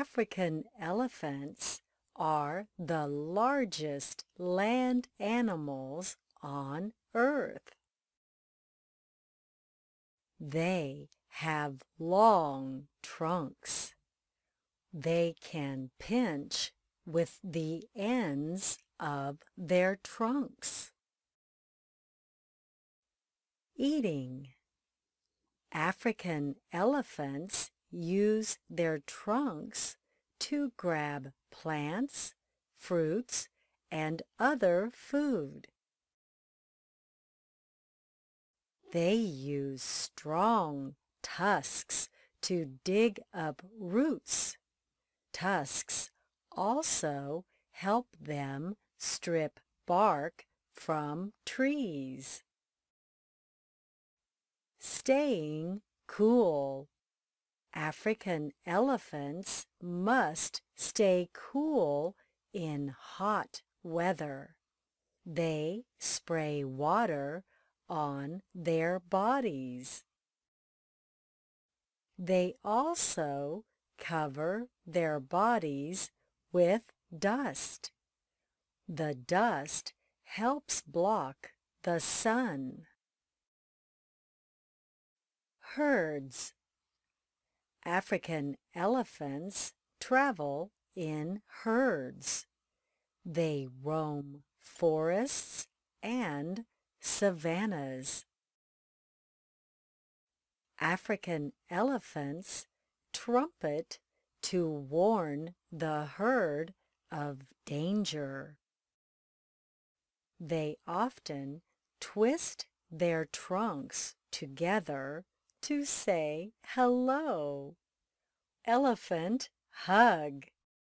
African elephants are the largest land animals on Earth. They have long trunks. They can pinch with the ends of their trunks. Eating African elephants use their trunks to grab plants, fruits, and other food. They use strong tusks to dig up roots. Tusks also help them strip bark from trees. Staying cool. African elephants must stay cool in hot weather. They spray water on their bodies. They also cover their bodies with dust. The dust helps block the sun. Herds African elephants travel in herds. They roam forests and savannas. African elephants trumpet to warn the herd of danger. They often twist their trunks together to say hello. Elephant hug.